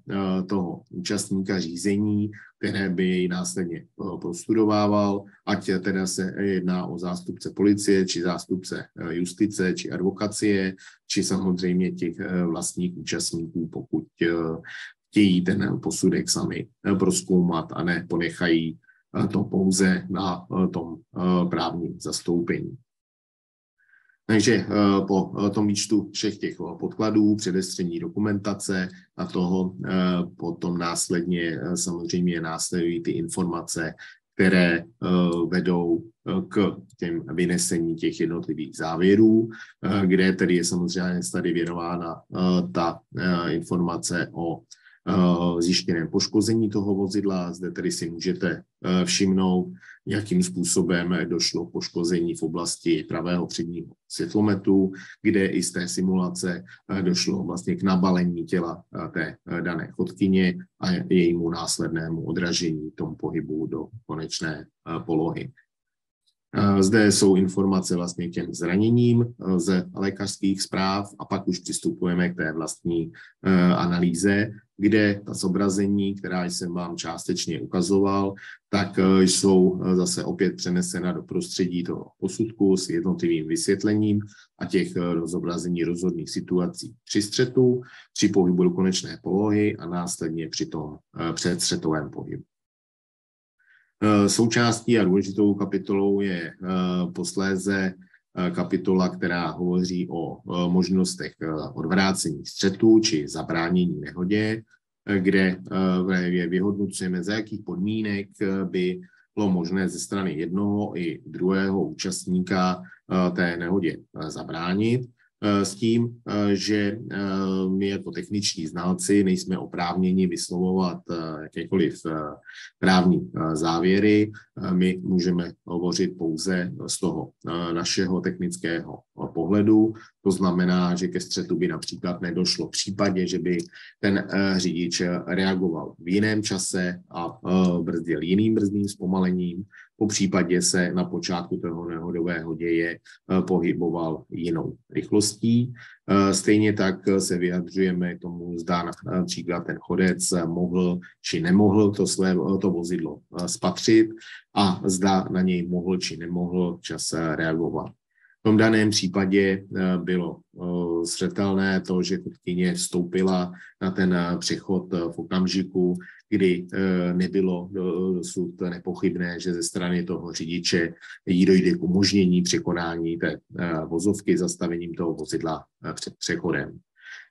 toho účastníka řízení, které by jej následně eh, prostudovával, ať teda se jedná o zástupce policie, či zástupce eh, justice, či advokacie, či samozřejmě těch eh, vlastních účastníků, pokud chtějí ten posudek sami proskoumat a ne ponechají to pouze na tom právním zastoupení. Takže eh, po eh, tom výčtu všech těch eh, podkladů, předestření dokumentace a toho potom následně samozřejmě následují ty informace, které vedou k těm vynesení těch jednotlivých závěrů, kde tedy je samozřejmě tady věnována ta informace o zjištěném poškození toho vozidla. Zde tedy si můžete eh, všimnout, jakým způsobem došlo poškození v oblasti pravého předního světlometu, kde i z té simulace eh, došlo vlastně k nabalení těla té dané chodkyně a jejímu následnému odražení tom pohybu do konečné polohy. Zde jsou informace vlastně k těm zraněním ze lékařských zpráv a pak už přistupujeme k té vlastní analýze, kde ta zobrazení, která jsem vám částečně ukazoval, tak e, jsou e, zase opět přenesena do prostředí toho posudku s jednotlivým vysvětlením a těch e, zobrazení rozhodných situací při střetu, při pohybu do konečné polohy a následně při tom předstřetovém pohybu. Součástí a důležitou kapitolou je posléze kapitola, která hovoří o možnostech odvrácení střetu či zabránění nehodě, kde vyhodnocujeme, za jakých podmínek by bylo možné ze strany jednoho i druhého účastníka té nehodě zabránit. Eh, s tím, eh, že eh, my jako techničtí znalci nejsme oprávněni vyslovovat jakékoliv právní závěry. My můžeme hovořit pouze z toho našeho technického pohledu. To znamená, že ke střetu by například nedošlo v případě, že by ten řidič reagoval v jiném čase a brzdil jiným brzdným zpomalením, po případě se na počátku toho nehodového děje eh, pohyboval jinou rychlostí. Eh, stejně tak se vyjadřujeme tomu, zda například ten chodec mohl či nemohl to, své, to vozidlo eh, spatřit a zda na něj mohl či nemohl čas reagovat. Tom daném případě bylo zřetelné to, že kutkyně vstoupila na ten přechod v okamžiku, kdy eh, nebylo dosud nepochybné, že ze strany toho řidiče jí dojde k umožnění překonání té eh, vozovky zastavením toho vozidla eh, před přechodem.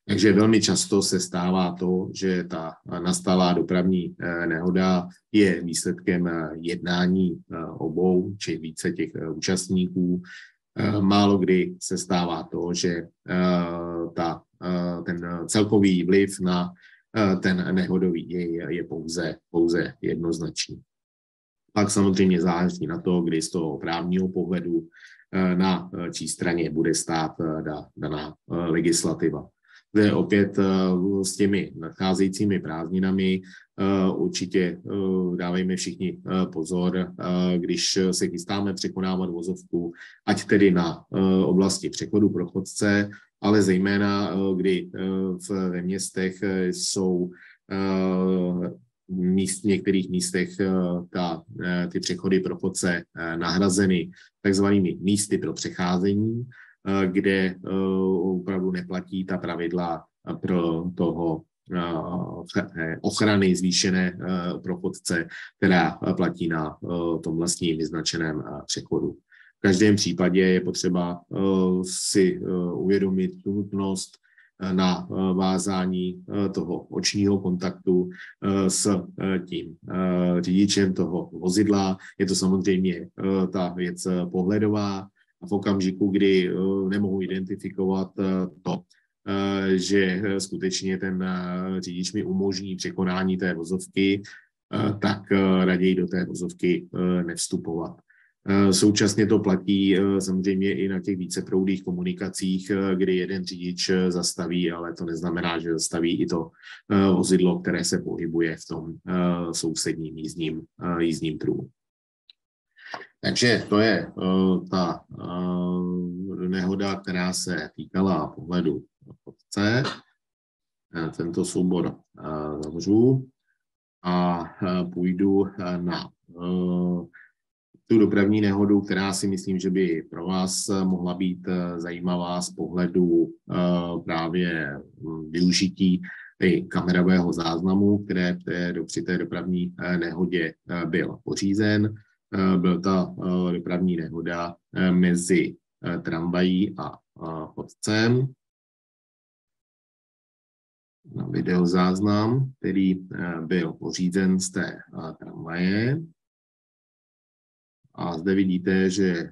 Takže velmi často se stává to, že ta nastalá dopravní nehoda je výsledkem jednání obou či více těch účastníků. Málo kdy se stává to, že ta, ten celkový vliv na Eh, ten nehodový děj je pouze, pouze jednoznačný. Pak samozřejmě záleží na to, kdy z toho právního pohledu eh, na eh, čí straně bude stát daná legislativa. Zde opět s těmi nadcházejícími prázdninami. Určitě dávejme všichni pozor, když se chystáme překonávat vozovku, ať tedy na oblasti přechodu pro chodce, ale zejména eh, kdy eh, v městech eh, jsou míst, v některých místech ta, ty přechody pro chodce nahrazeny takzvanými místy pro přecházení, kde opravdu neplatí ta pravidla pro toho ochrany zvýšené pro chodce, která platí na tom vlastním vyznačeném přechodu každém případě je potřeba si uvědomit tu nutnost na vázání toho očního kontaktu s tím řidičem toho vozidla. Je to samozřejmě ta věc pohledová a v okamžiku, kdy nemohu identifikovat to, že skutečně ten řidič mi umožní překonání té vozovky, tak raději do té vozovky nevstupovat. Eh, současně to platí eh, samozřejmě i na těch víceproudých komunikacích, eh, kdy jeden řidič zastaví, ale to neznamená, že zastaví i to vozidlo, které se pohybuje v tom sousedním jízdním, jízdním pruhu. Takže to je ta nehoda, která se týkala pohledu chodce. Tento soubor zavřu a půjdu na tu dopravní nehodu, která si myslím, že by pro vás mohla být eh, zajímavá z pohledu eh, právě hm, využití i kamerového záznamu, které při té dopravní eh, nehodě byl pořízen. Byl ta dopravní nehoda mezi tramvají a chodcem. Na videozáznam, který byl pořízen z té tramvaje. A zde vidíte, že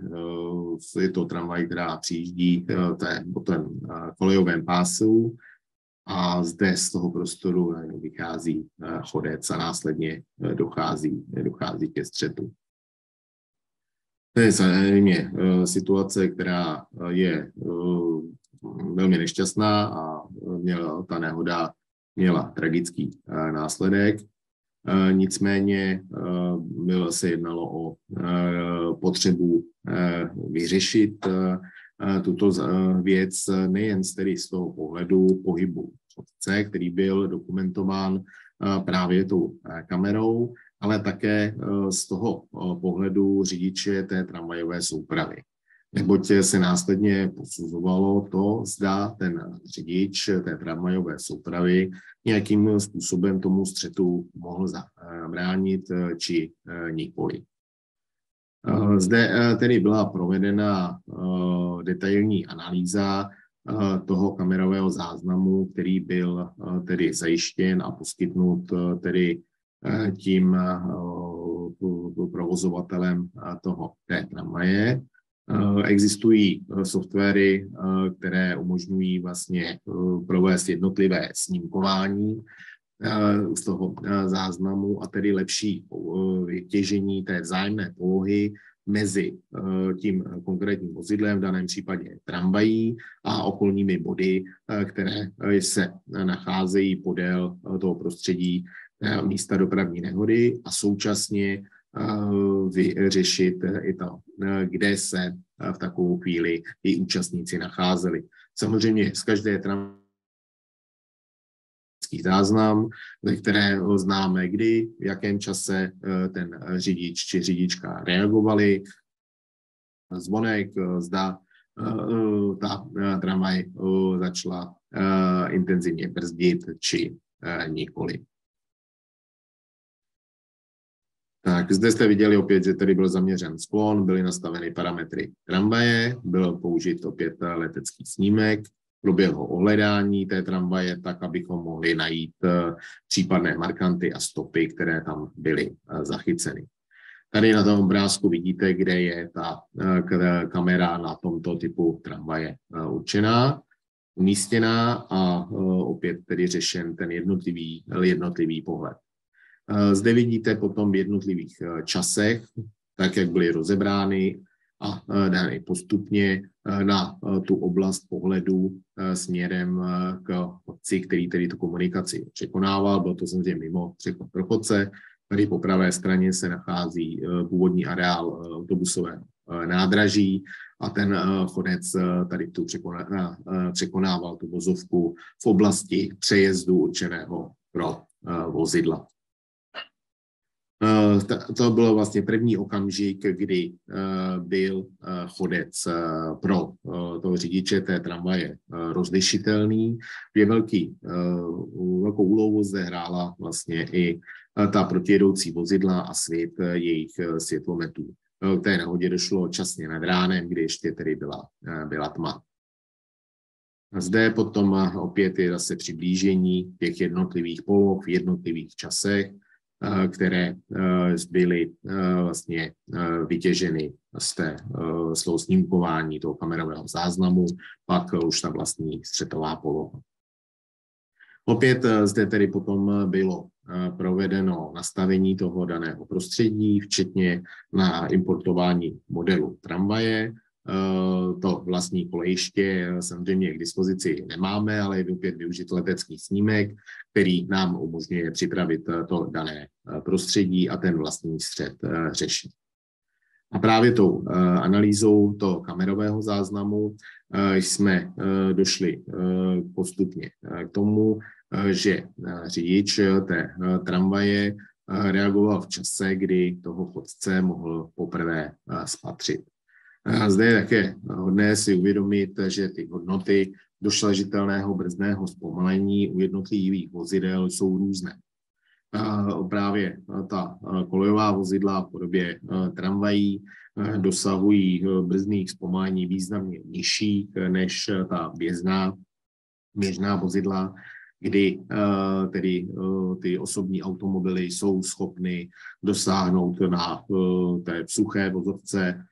eh, je to tramvaj, která přijíždí eh, po tom eh, kolejovém pásu a zde z toho prostoru vychází chodec a následně dochází, dochází ke střetu. To je samozřejmě situace, která je velmi nešťastná a měla, ta nehoda měla tragický následek. Eh, nicméně eh, bylo se jednalo o eh, potřebu vyřešit tuto věc nejen tedy z toho pohledu pohybu chodce, který byl dokumentován právě tou kamerou, ale také z toho pohledu řidiče té tramvajové soupravy neboť se následně posuzovalo to, zda ten řidič té tramvajové soupravy nějakým způsobem tomu střetu mohl zabránit či nikoli. Zde tedy byla provedena detailní analýza toho kamerového záznamu, který byl tedy zajištěn a poskytnut tedy tím provozovatelem toho té tramvaje. Eh, existují eh, softwary, eh, které umožňují vlastně provést jednotlivé snímkování z toho záznamu a tedy lepší vytěžení té vzájemné polohy mezi tím konkrétním vozidlem, v daném případě tramvají a okolními body, které se nacházejí podél toho prostředí místa dopravní nehody a současně vyřešit i to, kde se v takovou chvíli její účastníci nacházeli. Samozřejmě z každé tram záznam, ve které známe, kdy, v jakém čase ten řidič či řidička reagovali, zvonek, zda ta tramvaj začala intenzivně brzdit, či nikoli. Zde jste viděli opět, že tady byl zaměřen sklon, byly nastaveny parametry tramvaje, byl použit opět letecký snímek, proběhlo ohledání té tramvaje tak, abychom mohli najít eh, případné markanty a stopy, které tam byly eh, zachyceny. Tady na tom obrázku vidíte, kde je ta eh, kamera na tomto typu tramvaje určená, umístěná a opět tedy řešen ten jednotlivý, jednotlivý pohled. Eh, zde vidíte potom v jednotlivých eh, časech, tak jak byly rozebrány a eh, dány postupně na tu oblast pohledu směrem k chodci, který tedy tu komunikaci překonával. Bylo to samozřejmě mimo přechod pro chodce. Tady po pravé straně se nachází původní areál autobusového nádraží a ten chodec tady tu překonával tu vozovku v oblasti přejezdu určeného pro vozidla. Eh, to byl vlastně první okamžik, kdy eh, byl eh, chodec pro toho řidiče té tramvaje rozlišitelný. Je velký, velkou úlohu zde hrála vlastně i ta protijedoucí vozidla a svět jejich světlometů. K té nehodě došlo časně nad ránem, kdy ještě tedy byla, byla tma. Zde potom opět je zase přiblížení těch jednotlivých poloh v jednotlivých časech, které byly vlastně vytěženy z, té, z toho snímkování toho kamerového záznamu, pak už ta vlastní střetová poloha. Opět zde tedy potom bylo provedeno nastavení toho daného prostředí, včetně na importování modelu tramvaje, to vlastní kolejiště samozřejmě k dispozici nemáme, ale je opět využit letecký snímek, který nám umožňuje připravit eh, to dané eh, prostředí a ten vlastní střed řešit. A právě tou analýzou toho kamerového záznamu jsme došli postupně k tomu, že řidič té tramvaje reagoval v čase, kdy toho chodce mohl poprvé spatřit. A zde je také hodné si uvědomit, že ty hodnoty došležitelného brzdného zpomalení u jednotlivých vozidel jsou různé. Právě ta kolejová vozidla v podobě tramvají dosahují brzdných zpomalení významně nižších než ta běžná, běžná vozidla, kdy tedy ty osobní automobily jsou schopny dosáhnout na té suché vozovce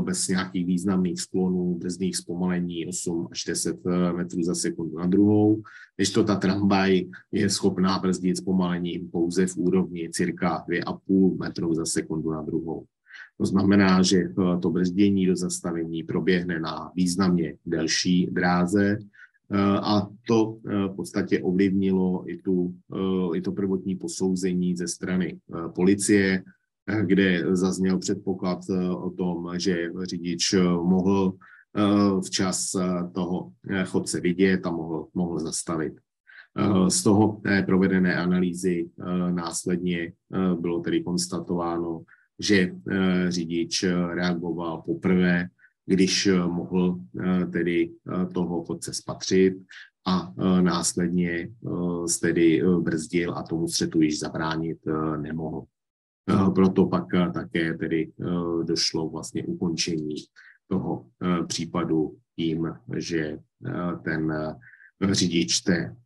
bez nějakých významných sklonů, brzdných zpomalení 8 až 10 eh, metrů za sekundu na druhou, když to ta tramvaj je schopná brzdit zpomalením pouze v úrovni cirka 2,5 metrů za sekundu na druhou. To znamená, že eh, to brzdění do zastavení proběhne na významně delší dráze. Eh, a to v podstatě ovlivnilo i, tu, i to prvotní posouzení ze strany policie, kde zazněl předpoklad eh, o tom, že řidič eh, mohl eh, včas toho chodce vidět a mohl, mohl zastavit. Z toho provedené analýzy následně bylo tedy konstatováno, že řidič reagoval poprvé, když mohl tedy toho chodce spatřit a následně tedy brzdil a tomu střetu již zabránit nemohl. Eh, proto pak eh, také tedy eh, došlo vlastně ukončení toho případu tím, že ten řidič té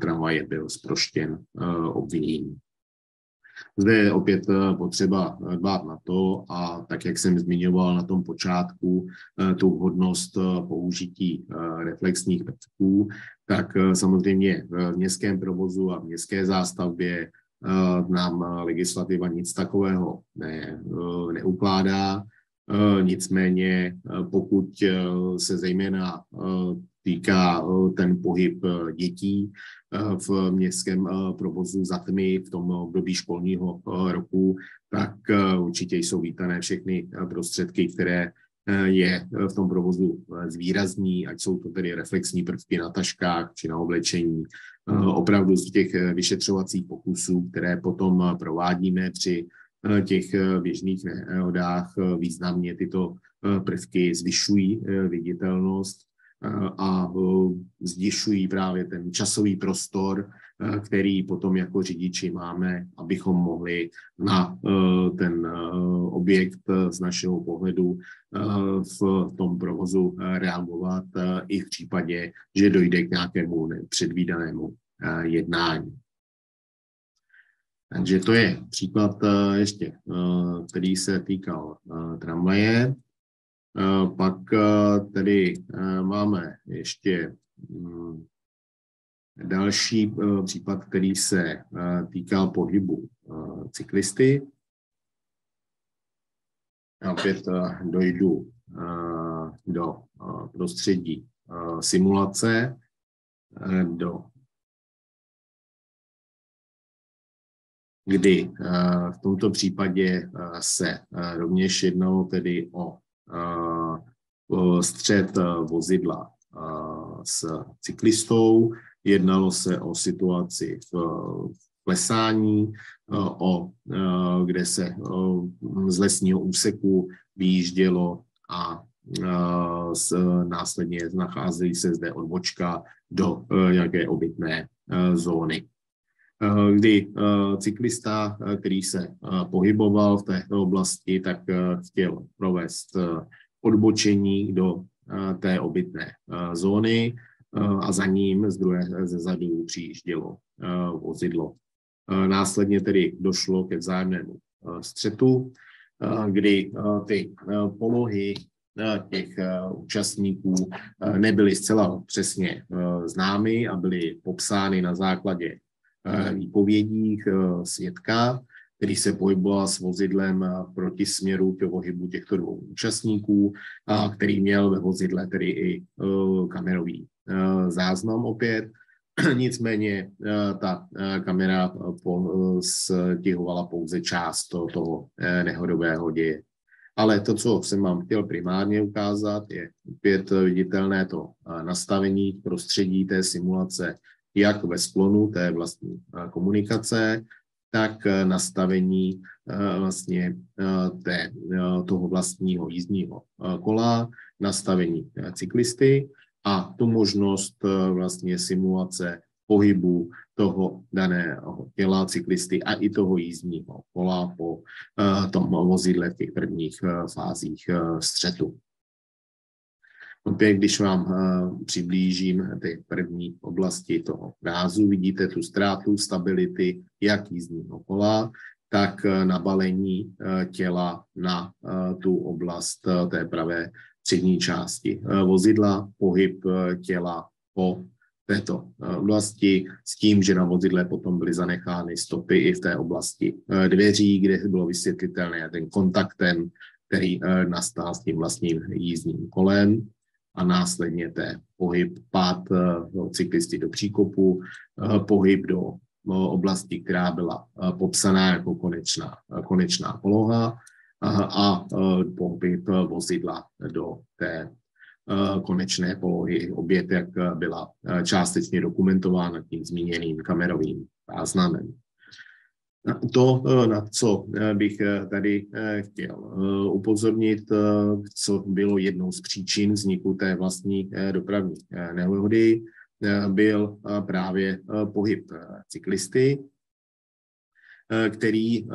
tramvaje byl zproštěn obvinění. Zde je opět potřeba dbát na to a tak, jak jsem zmiňoval na tom počátku, tu hodnost použití reflexních prvků, tak samozřejmě v městském provozu a v městské zástavbě nám legislativa nic takového ne, eh, neukládá. Eh, nicméně, pokud se zejména týká ten pohyb dětí v městském provozu za tmy v tom období školního roku, tak určitě jsou vítané všechny prostředky, které je v tom provozu zvýrazní, ať jsou to tedy reflexní prvky na taškách či na oblečení, Eh, opravdu z těch eh, vyšetřovacích pokusů, které potom eh, provádíme při těch běžných nehodách, významně tyto prvky zvyšují viditelnost a zdišují právě ten časový prostor, který potom jako řidiči máme, abychom mohli na ten objekt z našeho pohledu v tom provozu reagovat i v případě, že dojde k nějakému předvídanému jednání. Takže to je příklad ještě, který se týkal tramvaje. Pak tedy máme ještě mm, další případ, který se týkal pohybu cyklisty. Opět dojdu do prostředí simulace, do kdy v tomto případě se rovněž jednalo tedy o střed vozidla s cyklistou, jednalo se o situaci v klesání, o, kde se z lesního úseku vyjíždělo a s, následně nachází se zde odbočka do nějaké obytné zóny. Eh, kdy eh, cyklista, eh, který se pohyboval v této oblasti, tak chtěl provést odbočení do té obytné zóny a za ním z druhé ze zadu přijíždělo vozidlo. Následně tedy došlo ke vzájemnému střetu, kdy ty polohy těch účastníků nebyly zcela přesně známy a byly popsány na základě výpovědí svědka, který se pohyboval s vozidlem proti směru pohybu těchto dvou účastníků, a který měl ve vozidle tedy i kamerový záznam opět. Nicméně ta kamera stihovala pouze část toho nehodového děje. Ale to, co jsem vám chtěl primárně ukázat, je opět viditelné to nastavení prostředí té simulace, jak ve sklonu té vlastní komunikace, tak nastavení vlastně té, toho vlastního jízdního kola, nastavení cyklisty a tu možnost vlastně simulace pohybu toho daného těla cyklisty a i toho jízdního kola po uh, tom vozidle v těch prvních uh, fázích střetu. Opět, když vám přiblížím ty první oblasti toho rázu, vidíte tu ztrátu stability jak jízdního kola, tak nabalení těla na tu oblast té pravé přední části uh, vozidla, pohyb uh, těla po této eh, oblasti s tím, že na vozidle potom byly zanechány stopy i v té oblasti eh, dveří, kde bylo vysvětlitelné ten kontaktem, který eh, nastal s tím vlastním jízdním kolem a následně té pohyb, pád cyklisty do příkopu, pohyb do oblasti, která byla popsaná jako konečná, konečná poloha a pohyb vozidla do té Eh, konečné polohy obět, jak byla eh, částečně dokumentována tím zmíněným kamerovým záznamem. To, eh, na co bych tady chtěl upozornit, co bylo jednou z příčin vzniku té vlastní dopravní nehody, byl právě pohyb cyklisty, který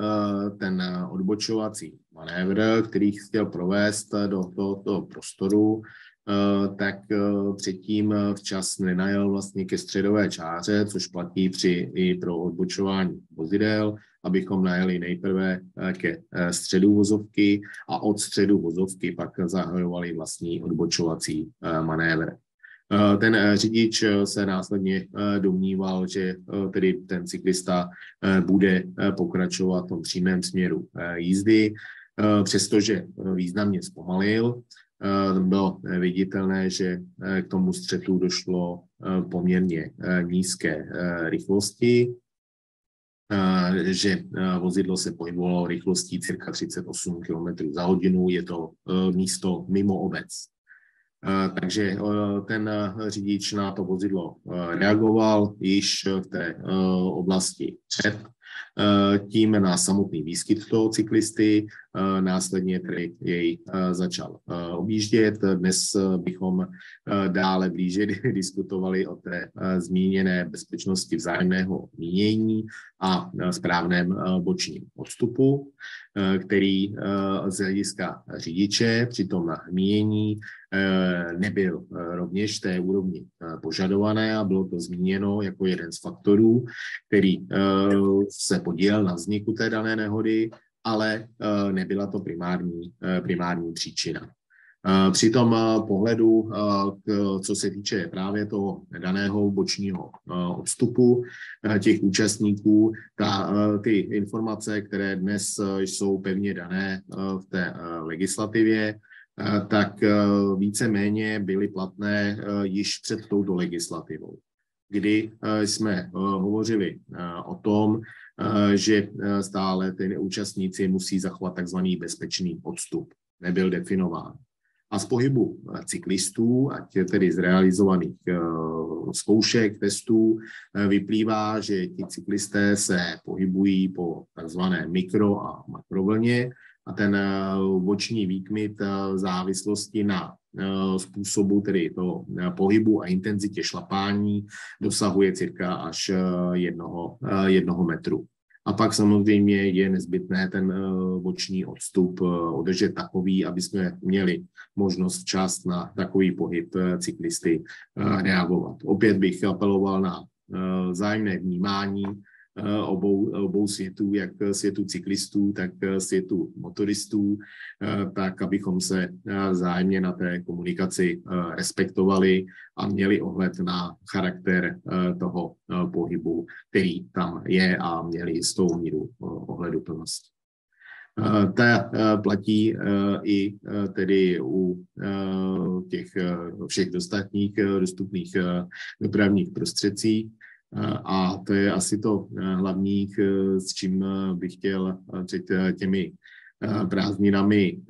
ten odbočovací manévr, který chtěl provést do tohoto prostoru, Eh, tak eh, předtím eh, včas nenajel vlastně ke středové čáře, což platí při, i pro odbočování vozidel, abychom najeli nejprve ke středu vozovky a od středu vozovky pak zahajovali vlastní odbočovací manévr. Ten řidič se následně domníval, že tedy ten cyklista bude pokračovat v tom přímém směru jízdy, přestože významně zpomalil, Eh, bylo viditelné, že eh, k tomu střetu došlo eh, poměrně nízké rychlosti, že vozidlo se pohybovalo rychlostí cirka 38 km za hodinu, je to místo mimo obec. Takže ten řidič na to vozidlo reagoval již v té oblasti před Eh, tím na samotný výskyt toho cyklisty, eh, následně tedy jej eh, začal objíždět. Dnes bychom dále blíže diskutovali o té zmíněné bezpečnosti vzájemného mínění a správném bočním odstupu, který z hlediska řidiče při tom mínění nebyl rovněž té úrovni požadované a bylo to zmíněno jako jeden z faktorů, který se podílel na vzniku té dané nehody, ale eh, nebyla to primární, eh, primární příčina. Eh, při tom pohledu, co se týče právě toho daného bočního odstupu těch účastníků, ta, ty informace, které dnes jsou pevně dané v té legislativě, tak více-méně byly platné již před touto legislativou, kdy jsme hovořili o tom, Eh, že eh, stále ty účastníci musí zachovat takzvaný bezpečný odstup. Nebyl definován. A z pohybu eh, cyklistů, ať tedy z realizovaných zkoušek, testů, vyplývá, že ti cyklisté se pohybují po takzvané mikro a makrovlně a ten boční výkmit v závislosti na způsobu tedy toho pohybu a intenzitě šlapání dosahuje cirka až jednoho, jednoho metru. A pak samozřejmě je nezbytné ten boční odstup održet takový, aby jsme měli možnost čas na takový pohyb cyklisty reagovat. Opět bych apeloval na zájemné vnímání, Eh, obou, obou světů, jak světu cyklistů, tak světu motoristů, eh, tak abychom se eh, zájemně na té komunikaci respektovali a měli ohled na charakter toho pohybu, který tam je a měli jistou míru ohleduplnosti. Ta platí i tedy u těch všech ostatních dostupných dopravních prostředcích. A to je asi to eh, hlavní, eh, s čím eh, bych chtěl před těmi prázdninami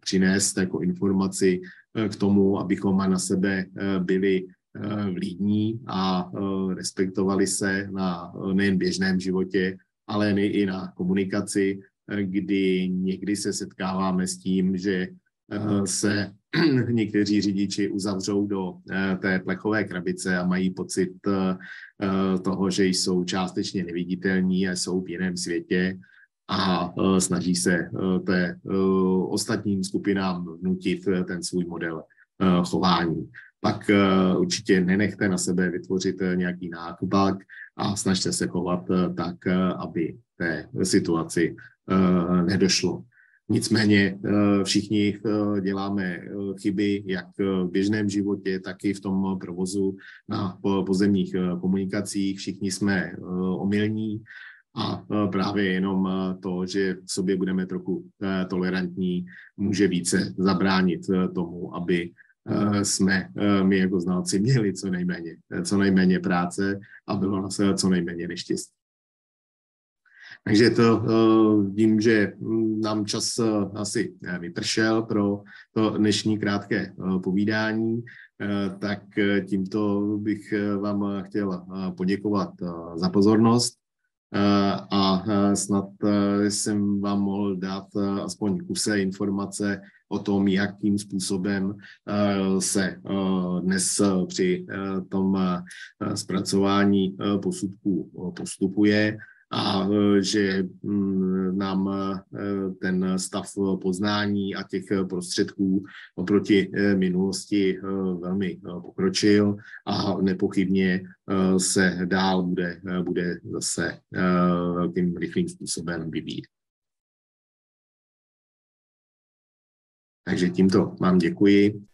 přinést jako informaci k tomu, abychom na sebe byli vlídní a respektovali se na nejen běžném životě, ale i na komunikaci, kdy někdy se setkáváme s tím, že se někteří řidiči uzavřou do eh, té plechové krabice a mají pocit eh, eh, toho, že jsou částečně neviditelní a jsou v jiném světě a snaží se té ostatním skupinám vnutit ten svůj model chování. Pak určitě nenechte na sebe vytvořit nějaký nákupák a snažte se chovat tak, aby té situaci nedošlo. Nicméně eh, všichni eh, děláme eh, chyby jak v běžném životě, tak i v tom provozu na pozemních komunikacích. Všichni jsme omylní a právě jenom to, že v sobě budeme trochu tolerantní, může více zabránit tomu, aby jsme my jako znalci měli co nejméně, co nejméně práce a bylo sebe co nejméně neštěstí. Takže to vím, že nám čas uh, asi eh, vypršel pro to dnešní krátké uh, povídání, tak tímto bych vám chtěl poděkovat za pozornost. A snad jsem vám mohl dát aspoň kuse informace o tom, jakým způsobem se dnes při tom zpracování posudků postupuje a e, že mm, nám e, ten stav poznání a těch prostředků oproti e, minulosti velmi pokročil a nepochybně se dál bude, bude zase tím rychlým způsobem vyvíjet. Takže tímto vám děkuji